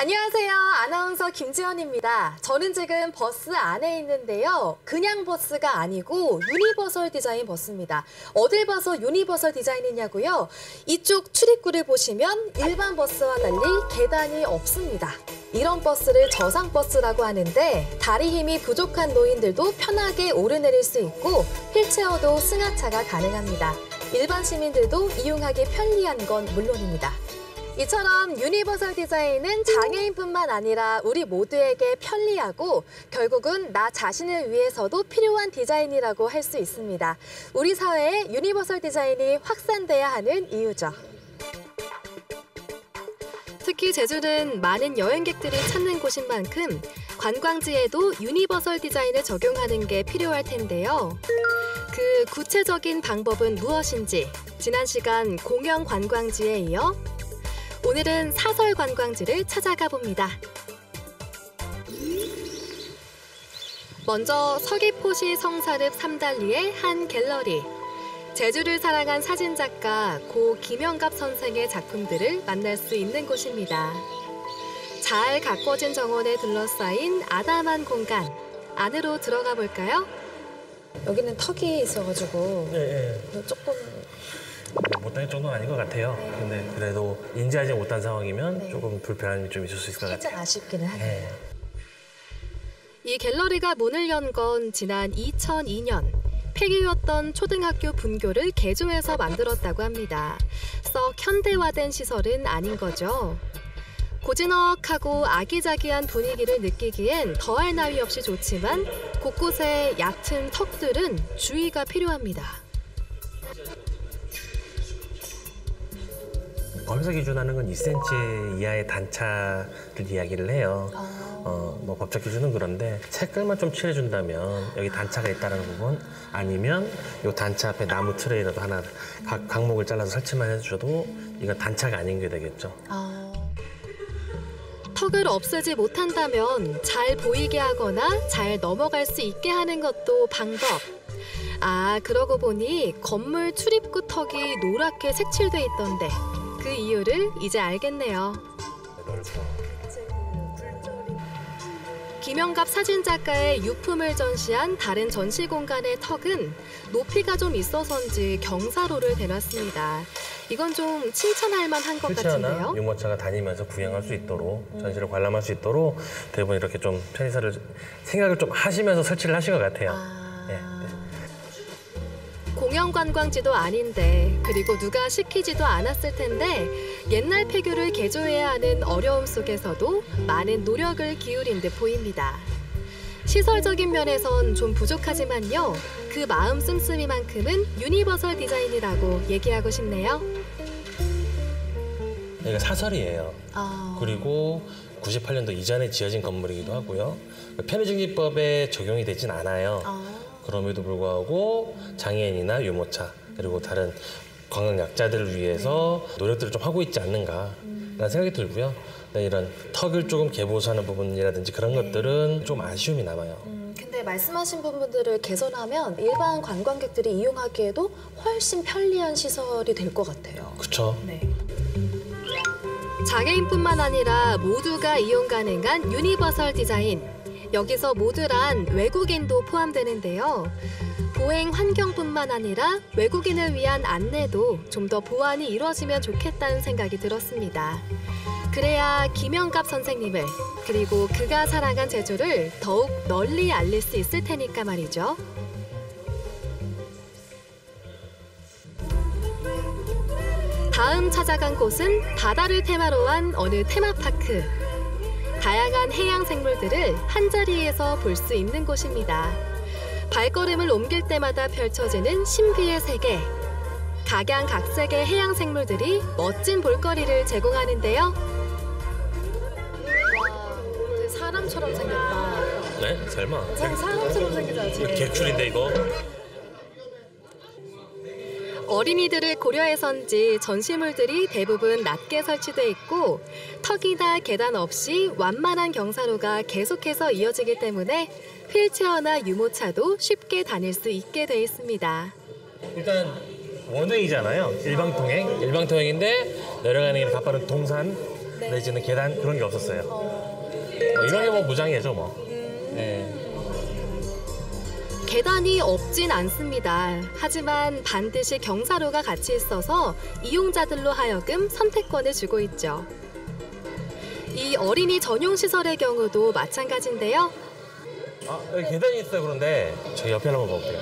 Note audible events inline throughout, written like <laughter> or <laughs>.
안녕하세요. 아나운서 김지연입니다. 저는 지금 버스 안에 있는데요. 그냥 버스가 아니고 유니버설 디자인 버스입니다. 어딜 봐서 유니버설 디자인이냐고요? 이쪽 출입구를 보시면 일반 버스와 달리 계단이 없습니다. 이런 버스를 저상버스라고 하는데 다리 힘이 부족한 노인들도 편하게 오르내릴 수 있고 휠체어도 승하차가 가능합니다. 일반 시민들도 이용하기 편리한 건 물론입니다. 이처럼 유니버설 디자인은 장애인뿐만 아니라 우리 모두에게 편리하고 결국은 나 자신을 위해서도 필요한 디자인이라고 할 수 있습니다. 우리 사회에 유니버설 디자인이 확산돼야 하는 이유죠. 특히 제주는 많은 여행객들이 찾는 곳인 만큼 관광지에도 유니버설 디자인을 적용하는 게 필요할 텐데요. 그 구체적인 방법은 무엇인지 지난 시간 공영 관광지에 이어 오늘은 사설 관광지를 찾아가 봅니다. 먼저 서귀포시 성사릅 삼달리의 한 갤러리. 제주를 사랑한 사진작가 고 김영갑 선생의 작품들을 만날 수 있는 곳입니다. 잘 가꿔진 정원에 둘러싸인 아담한 공간. 안으로 들어가 볼까요? 여기는 턱이 있어가지고 네, 조금 네. 못할 정도는 아닌 것 같아요. 근데 그래도 인지하지 못한 상황이면 네. 조금 불편함이 좀 있을 수 있을 것 살짝 같아요. 아쉽기는 하네요. 네. 이 갤러리가 문을 연 건 지난 2002년. 폐교였던 초등학교 분교를 개조해서 만들었다고 합니다. 썩 현대화된 시설은 아닌 거죠. 고즈넉하고 아기자기한 분위기를 느끼기엔 더할 나위 없이 좋지만 곳곳에 얕은 턱들은 주의가 필요합니다. 법에서 기준하는 건 2cm 이하의 단차를 이야기를 해요. 어, 뭐 법적 기준은 그런데 색깔만 좀 칠해준다면 여기 단차가 있다는 부분 아니면 이 단차 앞에 나무 트레이라도 하나 각 각목을 잘라서 설치만 해줘도 이건 단차가 아닌 게 되겠죠. 턱을 없애지 못한다면 잘 보이게 하거나 잘 넘어갈 수 있게 하는 것도 방법. 아, 그러고 보니 건물 출입구 턱이 노랗게 색칠돼 있던데 그 이유를 이제 알겠네요. 김영갑 사진작가의 유품을 전시한 다른 전시 공간의 턱은 높이가 좀 있어서인지 경사로를 대놨습니다. 이건 좀 칭찬할 만한 것 같은데요. 유모차가 다니면서 구경할 수 있도록 전시를 관람할 수 있도록 대부분 이렇게 좀 편의사를 생각을 좀 하시면서 설치를 하신 것 같아요. 네, 네. 관광지도 아닌데 그리고 누가 시키지도 않았을 텐데 옛날 폐교를 개조해야 하는 어려움 속에서도 많은 노력을 기울인 듯 보입니다. 시설적인 면에선 좀 부족하지만요. 그 마음 씀씀이만큼은 유니버설 디자인이라고 얘기하고 싶네요. 여기가 사설이에요. 아, 그리고 98년도 이전에 지어진 건물이기도 하고요. 편의증진법에 적용이 되진 않아요. 아, 그럼에도 불구하고 장애인이나 유모차 그리고 다른 관광 약자들을 위해서 노력들을 좀 하고 있지 않는가라는 생각이 들고요. 네, 이런 턱을 조금 개보수하는 부분이라든지 그런 것들은 좀 아쉬움이 남아요. 음, 근데 말씀하신 부분들을 개선하면 일반 관광객들이 이용하기에도 훨씬 편리한 시설이 될 것 같아요. 그렇죠. 네. 장애인뿐만 아니라 모두가 이용 가능한 유니버설 디자인. 여기서 모두란 외국인도 포함되는데요. 보행 환경뿐만 아니라 외국인을 위한 안내도 좀 더 보완이 이루어지면 좋겠다는 생각이 들었습니다. 그래야 김영갑 선생님을 그리고 그가 사랑한 제주를 더욱 널리 알릴 수 있을 테니까 말이죠. 다음 찾아간 곳은 바다를 테마로 한 어느 테마파크. 다양한 해양 생물들을 한 자리에서 볼 수 있는 곳입니다. 발걸음을 옮길 때마다 펼쳐지는 신비의 세계. 각양각색의 해양 생물들이 멋진 볼거리를 제공하는데요. 와, 사람처럼 생겼다. 네? 설마? 사람처럼 생기지 이거 객출인데 이거? 어린이들을 고려해서인지 전시물들이 대부분 낮게 설치돼 있고 턱이나 계단 없이 완만한 경사로가 계속해서 이어지기 때문에 휠체어나 유모차도 쉽게 다닐 수 있게 돼 있습니다. 일단 원웨이잖아요. 일방통행. 일방통행인데 내려가는 게 가파른 동산 네. 내지는 계단 그런 게 없었어요. 어, 뭐 이런 게 뭐 무장이죠 뭐. 음. 네. 계단이 없진 않습니다. 하지만 반드시 경사로가 같이 있어서 이용자들로 하여금 선택권을 주고 있죠. 이 어린이 전용 시설의 경우도 마찬가지인데요. 아 여기 계단이 있어요 그런데 저 옆에 한번 볼게요.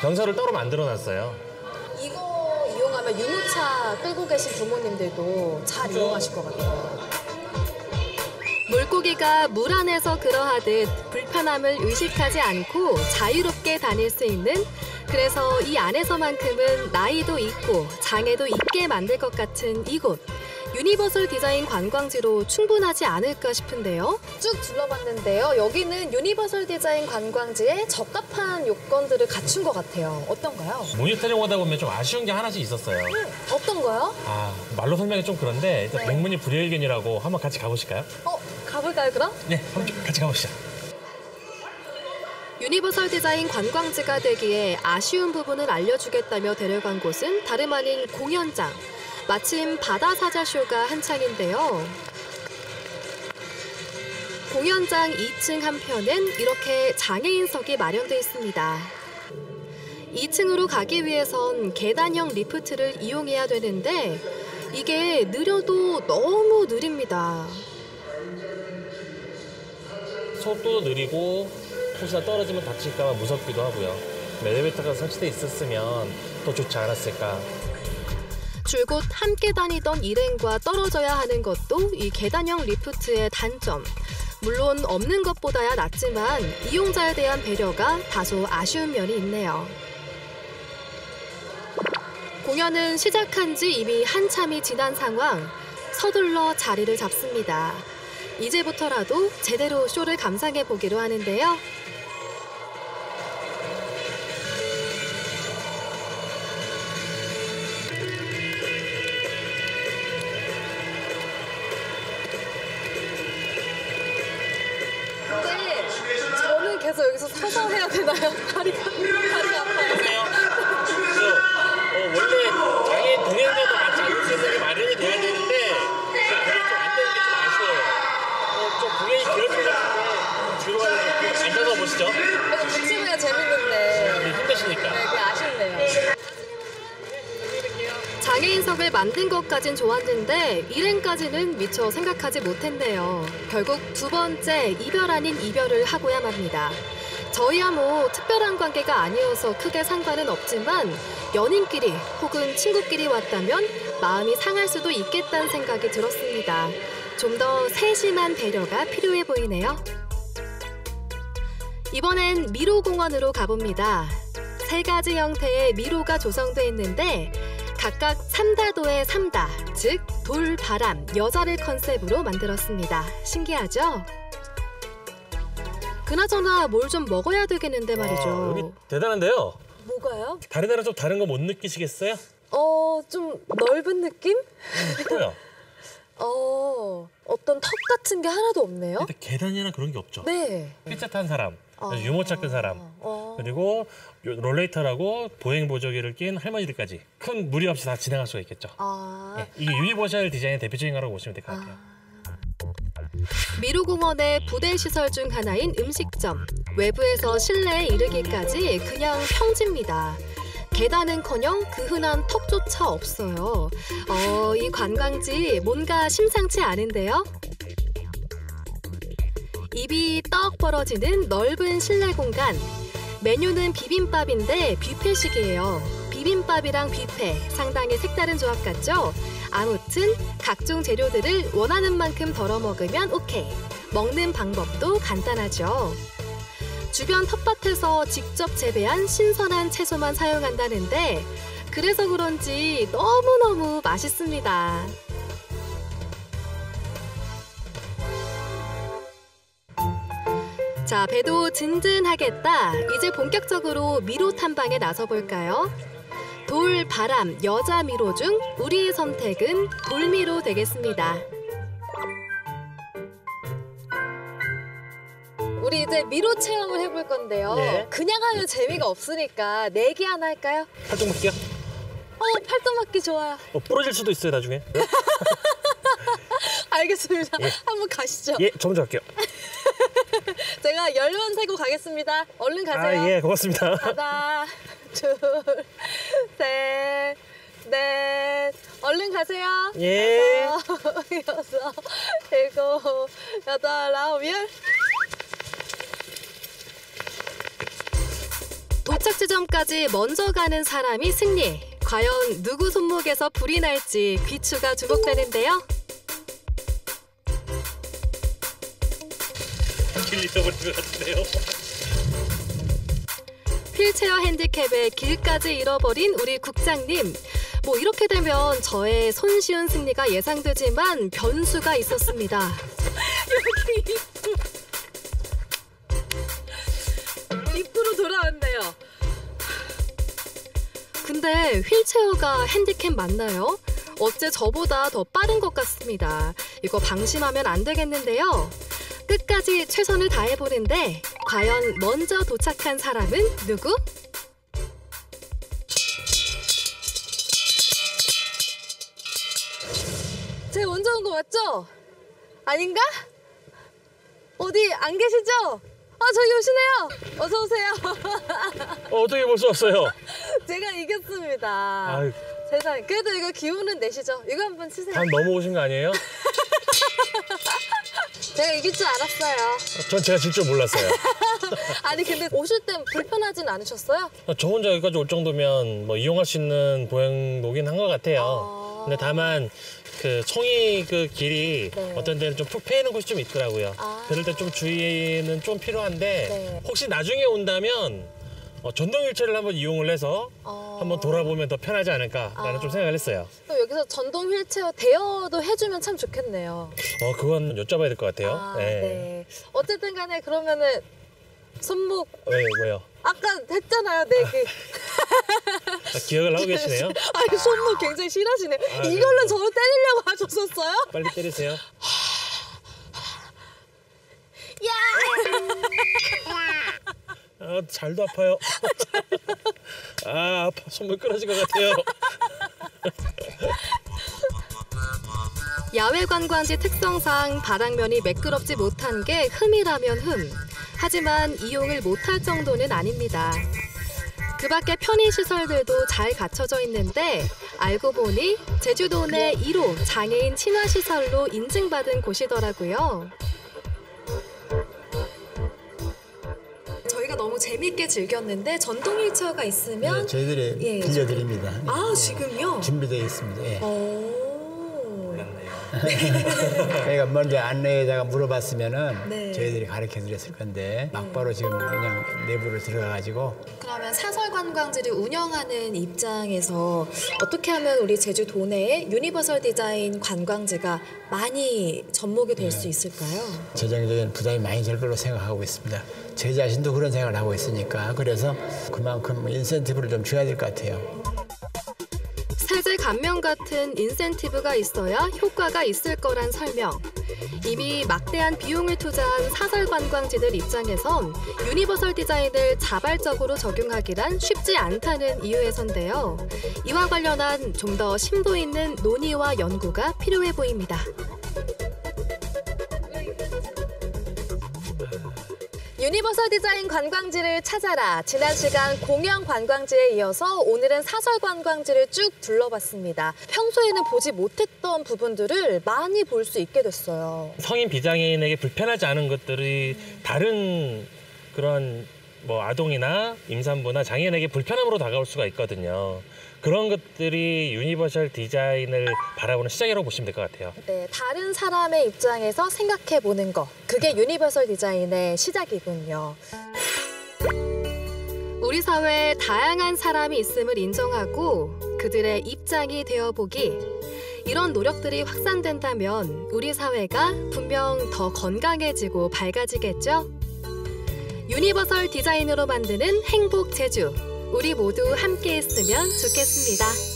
경사를 따로 만들어놨어요. 이거 이용하면 유모차 끌고 계신 부모님들도 잘 이용하실 것 같아요. 물고기가 물 안에서 그러하듯 불편함을 의식하지 않고 자유롭게 다닐 수 있는 그래서 이 안에서만큼은 나이도 있고 장애도 있게 만들 것 같은 이곳 유니버설 디자인 관광지로 충분하지 않을까 싶은데요. 쭉 둘러봤는데요. 여기는 유니버설 디자인 관광지에 적합한 요건들을 갖춘 것 같아요. 어떤가요? 모니터링 하다 보면 좀 아쉬운 게 하나씩 있었어요. 어떤가요? 아 말로 설명이 좀 그런데 일단 네. 백문이 불여일견이라고 한번 같이 가보실까요? 어, 가볼까요, 그럼? 네, 같이 가보시죠. 유니버설 디자인 관광지가 되기에 아쉬운 부분을 알려주겠다며 데려간 곳은 다름 아닌 공연장. 마침 바다 사자쇼가 한창인데요. 공연장 2층 한편엔 이렇게 장애인석이 마련되어 있습니다. 2층으로 가기 위해선 계단형 리프트를 이용해야 되는데 이게 느려도 너무 느립니다. 속도도 느리고 혹시나 떨어지면 다칠까 봐 무섭기도 하고요. 엘리베이터가 설치돼 있었으면 더 좋지 않았을까. 줄곧 함께 다니던 일행과 떨어져야 하는 것도 이 계단형 리프트의 단점. 물론 없는 것보다야 낫지만 이용자에 대한 배려가 다소 아쉬운 면이 있네요. 공연은 시작한 지 이미 한참이 지난 상황. 서둘러 자리를 잡습니다. 이제부터라도 제대로 쇼를 감상해 보기로 하는데요. 것까진 좋았는데 일행까지는 미처 생각하지 못했네요. 결국 두 번째 이별 아닌 이별을 하고야 맙니다. 저희야 뭐 특별한 관계가 아니어서 크게 상관은 없지만 연인끼리 혹은 친구끼리 왔다면 마음이 상할 수도 있겠다는 생각이 들었습니다. 좀 더 세심한 배려가 필요해 보이네요. 이번엔 미로공원으로 가봅니다. 세 가지 형태의 미로가 조성돼 있는데 각각 삼다도의 삼다, 즉 돌, 바람, 여자를 컨셉으로 만들었습니다. 신기하죠? 그나저나 뭘 좀 먹어야 되겠는데 말이죠. 아, 여기 대단한데요. 뭐가요? 다른 데랑 좀 다른 거 못 느끼시겠어요? 어, 좀 넓은 느낌? 또요. <laughs> 어, 어떤 턱 같은 게 하나도 없네요. 근데 계단이나 그런 게 없죠. 네. 휠체 탄 사람, 어. 유모차 끈 사람, 어. 그리고 요- rollator라고 보행 보조기를 낀 할머니들까지 큰 무리 없이 다 지나갈 수가 있겠죠. 아, 예, 이게 유니버셜 디자인의 대표적인 거라고 보시면 될 것 같아요. 미로공원의 부대 시설 중 하나인 음식점. 외부에서 실내에 이르기까지 그냥 평지입니다. 계단은커녕 그 흔한 턱조차 없어요. 어, 이 관광지 뭔가 심상치 않은데요. 입이 떡 벌어지는 넓은 실내 공간. 메뉴는 비빔밥인데 뷔페식이에요. 비빔밥이랑 뷔페 상당히 색다른 조합 같죠? 아무튼 각종 재료들을 원하는 만큼 덜어 먹으면 오케이. 먹는 방법도 간단하죠. 주변 텃밭에서 직접 재배한 신선한 채소만 사용한다는데 그래서 그런지 너무너무 맛있습니다. 자, 배도 든든하겠다. 이제 본격적으로 미로 탐방에 나서 볼까요? 돌, 바람, 여자 미로 중 우리의 선택은 돌미로 되겠습니다. 우리 이제 미로 체험을 해볼 건데요. 네. 그냥 하면 재미가 없으니까 내기 하나 할까요? 팔뚝 먹기요? 어, 팔뚝 맞기 좋아요. 어, 부러질 수도 있어요 나중에. 알겠습니다. <laughs> 알겠습니다. 예. 한번 가시죠. 예, 저 먼저 갈게요. <laughs> 제가 열번 세고 가겠습니다. 얼른 가세요. 아, 예, 고맙습니다. 하나, <laughs> 둘, 셋, 넷. 얼른 가세요. 예. 다섯, 여섯, 일곱, 여덟, 아홉, 열. 도착 지점까지 먼저 가는 사람이 승리. 과연 누구 손목에서 불이 날지 귀추가 주목되는데요. 잃어버린 것 같은데요. 휠체어 핸디캡에 길까지 잃어버린 우리 국장님. 뭐 이렇게 되면 저의 손쉬운 승리가 예상되지만 변수가 있었습니다. 여기 입으로 돌아왔네요. 근데 휠체어가 핸디캡 맞나요? 어째 저보다 더 빠른 것 같습니다. 이거 방심하면 안 되겠는데요. 끝까지 최선을 다해보는데 과연 먼저 도착한 사람은 누구? 제가 먼저 온 거 맞죠? 아닌가? 어디 안 계시죠? 아 저기 오시네요. 어서 오세요. 어, 어떻게 벌써 왔어요? <laughs> 제가 이겼습니다. 아유, 세상 그래도 이거 기운은 내시죠? 이거 한번 치세요. 반 넘어오신 거 아니에요? <laughs> 제가 이길 줄 알았어요. 전 제가 질 줄 몰랐어요. <laughs> 아니 근데 오실 땐 불편하진 않으셨어요? 저 혼자 여기까지 올 정도면 뭐 이용할 수 있는 보행로긴 한 것 같아요. 아. 근데 다만 그 송이 그 길이 네. 어떤 데는 좀 푹 패이는 곳이 좀 있더라고요. 아. 그럴 때 좀 주의는 좀 필요한데 네. 혹시 나중에 온다면 어, 전동 휠체어를 한번 이용을 해서 어. 한번 돌아보면 더 편하지 않을까라는 아. 좀 생각을 했어요. 여기서 전동 휠체어 대여도 해주면 참 좋겠네요. 어 그건 여쭤봐야 될 것 같아요. 아, 네. 네. 어쨌든 간에 그러면은 손목 왜 왜요? 아까 했잖아요 네 개. 아, 기억을 하고 계시네요. 아니 손목 굉장히 실하시네. 아, 이걸로 네. 저를 때리려고 하셨었어요? 빨리 때리세요. 야! <laughs> 아, 잘도 아파요. <laughs> 아, 아파. 손목 끊어질 것 같아요. <laughs> 야외 관광지 특성상 바닥면이 매끄럽지 못한 게 흠이라면 흠. 하지만 이용을 못할 정도는 아닙니다. 그 밖에 편의 시설들도 잘 갖춰져 있는데 알고 보니 제주도 내 1호 장애인 친화 시설로 인증받은 곳이더라고요. 너무 재밌게 즐겼는데 전동 휠체어가 있으면 네, 저희들이 예, 빌려드립니다. 네. 아 지금요? 준비되어 있습니다. 예. 오. <laughs> 저희가 먼저 안내에다가 물어봤으면은 네. 저희들이 가르쳐 드렸을 건데 막바로 지금 그냥 내부로 들어가 가지고 그러면 사설 관광지를 운영하는 입장에서 어떻게 하면 우리 제주 도내에 유니버설 디자인 관광지가 많이 접목이 될 수 있을까요? 재정적인 부담이 많이 될 걸로 생각하고 있습니다. 제 자신도 그런 생각을 하고 있으니까 그래서 그만큼 인센티브를 좀 줘야 될 것 같아요. 세제 감면 같은 인센티브가 있어야 효과가 있을 거란 설명. 이미 막대한 비용을 투자한 사설 관광지들 입장에선 유니버설 디자인을 자발적으로 적용하기란 쉽지 않다는 이유에선데요. 이와 관련한 좀 더 심도 있는 논의와 연구가 필요해 보입니다. 유니버설 디자인 관광지를 찾아라. 지난 시간 공영 관광지에 이어서 오늘은 사설 관광지를 쭉 둘러봤습니다. 평소에는 보지 못했던 부분들을 많이 볼 수 있게 됐어요. 성인 비장애인에게 불편하지 않은 것들이 다른 그런 뭐 아동이나 임산부나 장애인에게 불편함으로 다가올 수가 있거든요. 그런 것들이 유니버셜 디자인을 바라보는 시작이라고 보시면 될 것 같아요. 네, 다른 사람의 입장에서 생각해 보는 거. 그게 유니버설 디자인의 시작이군요. 우리 사회에 다양한 사람이 있음을 인정하고 그들의 입장이 되어보기. 이런 노력들이 확산된다면 우리 사회가 분명 더 건강해지고 밝아지겠죠? 유니버설 디자인으로 만드는 행복 제주. 우리 모두 함께 했으면 좋겠습니다.